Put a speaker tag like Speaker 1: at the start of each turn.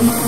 Speaker 1: Bye.